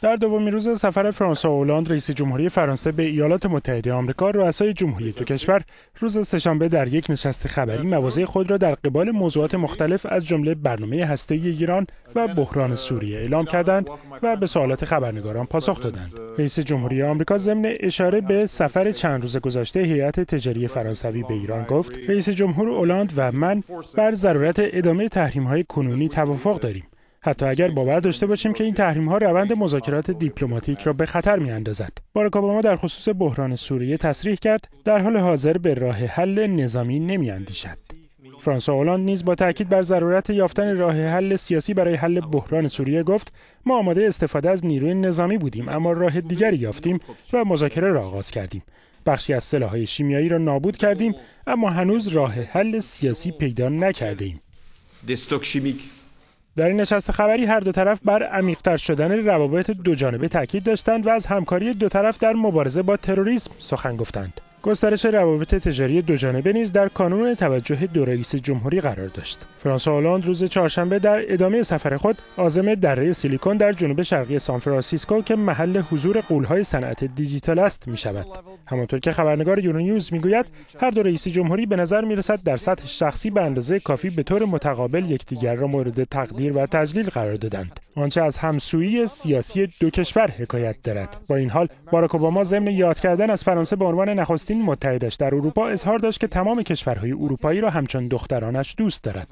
در دومین روز سفر فرانسوا اولاند رئیس جمهوری فرانسه به ایالات متحده آمریکا رؤسای جمهوری دو کشور روز سهشنبه در یک نشست خبری مواضع خود را در قبال موضوعات مختلف از جمله برنامه هسته ایران و بحران سوریه اعلام کردند و به سوالات خبرنگاران پاسخ دادند. رئیس جمهوری آمریکا ضمن اشاره به سفر چند روز گذشته هیئت تجاری فرانسوی به ایران گفت رئیس جمهور اولاند و من بر ضرورت ادامه های کنونی توافق داریم. حتی اگر باور داشته باشیم که این تحریم ها روند مذاکرات دیپلماتیک را به خطر می اندازد. باراک اوباما در خصوص بحران سوریه تصریح کرد در حال حاضر به راه حل نظامی نمی اندیشد. فرانسوا اولند نیز با تاکید بر ضرورت یافتن راه حل سیاسی برای حل بحران سوریه گفت ما آماده استفاده از نیروی نظامی بودیم اما راه دیگری یافتیم و مذاکره را آغاز کردیم بخشی از سلاحهای شیمیایی را نابود کردیم اما هنوز راه حل سیاسی پیدا نکردیم در این نشست خبری هر دو طرف بر عمیقتر شدن روابط دو جانبه تاکید داشتند و از همکاری دو طرف در مبارزه با تروریسم سخن گفتند. گسترش روابط تجاری دو جانبه نیز در کانون توجه دو رئیس جمهوری قرار داشت. فرانسوا هلند روز چهارشنبه در ادامه سفر خود عازم دره سیلیکون در جنوب شرقی سان فرانسیسکو که محل حضور قولهای صنعت دیجیتال است می شود. همانطور که خبرنگار یورونیوز می‌گوید هر دو رئیس جمهوری به نظر می رسد در سطح شخصی به اندازه کافی به طور متقابل یکدیگر را مورد تقدیر و تجلیل قرار دادند. آنچه از همسویی سیاسی دو کشور حکایت دارد. با این حال باراک اوباما ضمن یاد کردن از فرانسه به عنوان نخستین متحدش در اروپا اظهار داشت که تمام کشورهای اروپایی را همچون دخترانش دوست دارد.